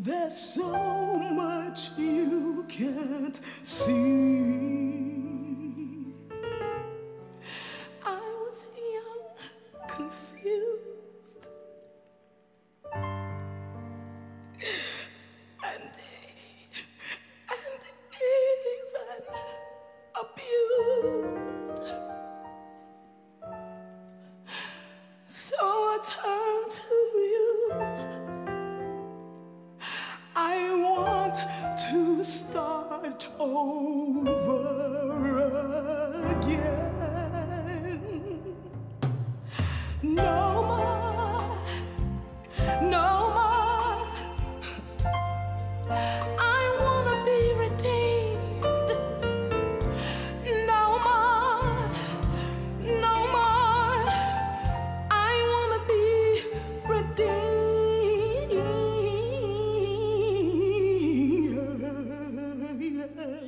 There's so much you can't see. Oh.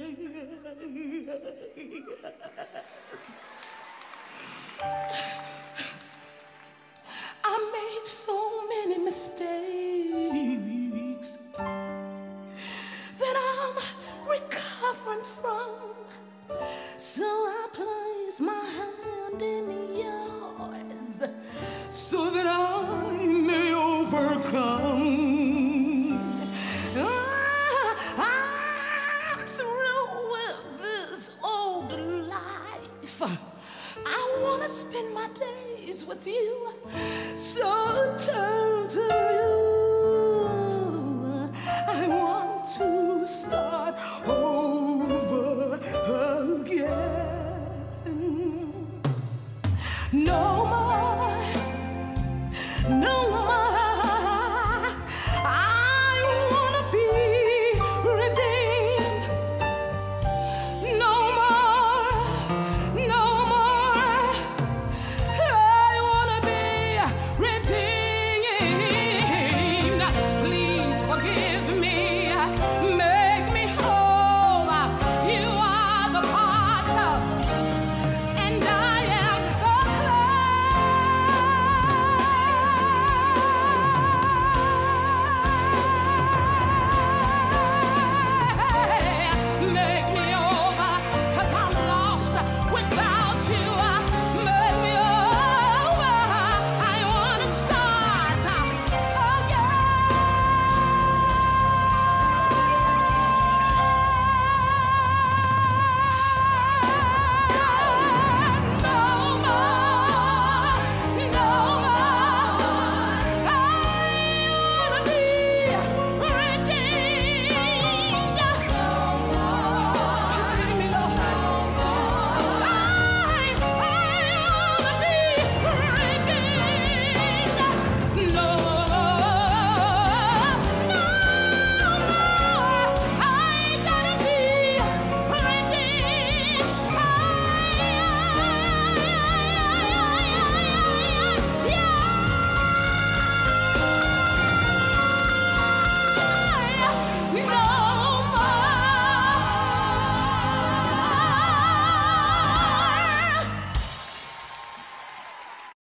I made so many mistakes. want to spend my days with you.